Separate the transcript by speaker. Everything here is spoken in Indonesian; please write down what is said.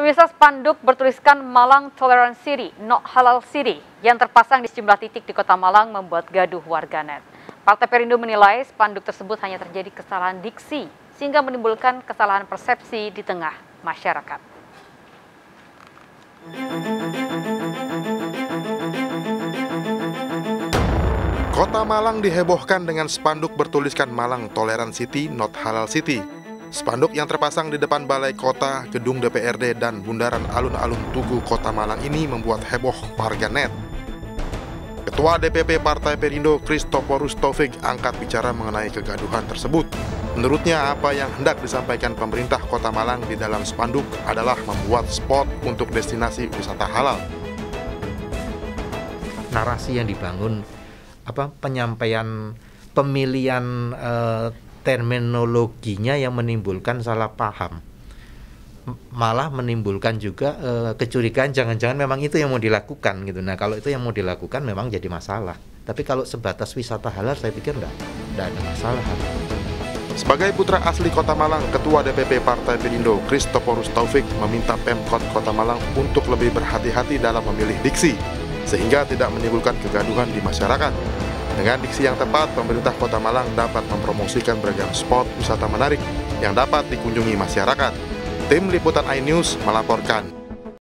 Speaker 1: Pemirsa spanduk bertuliskan Malang Tolerance City, Not Halal City yang terpasang di sejumlah titik di kota Malang membuat gaduh warganet. Partai Perindo menilai spanduk tersebut hanya terjadi kesalahan diksi sehingga menimbulkan kesalahan persepsi di tengah masyarakat.
Speaker 2: Kota Malang dihebohkan dengan spanduk bertuliskan Malang Tolerance City, Not Halal City. Spanduk yang terpasang di depan balai kota, gedung DPRD, dan bundaran alun-alun Tugu Kota Malang ini membuat heboh warganet. Ketua DPP Partai Perindo Kristoporus Taufik angkat bicara mengenai kegaduhan tersebut. Menurutnya apa yang hendak disampaikan pemerintah Kota Malang di dalam spanduk adalah membuat spot untuk destinasi wisata halal.
Speaker 3: Narasi yang dibangun apa penyampaian pemilihan eh, terminologinya yang menimbulkan salah paham malah menimbulkan juga uh, kecurigaan jangan-jangan memang itu yang mau dilakukan gitu. Nah, kalau itu yang mau dilakukan memang jadi masalah. Tapi kalau sebatas wisata halal saya pikir enggak, enggak ada masalah.
Speaker 2: Sebagai putra asli Kota Malang, Ketua DPP Partai Perindo Kristoporus Taufik meminta Pemkot Kota Malang untuk lebih berhati-hati dalam memilih diksi sehingga tidak menimbulkan kegaduhan di masyarakat. Dengan diksi yang tepat, pemerintah Kota Malang dapat mempromosikan beragam spot wisata menarik yang dapat dikunjungi masyarakat. Tim Liputan iNews melaporkan.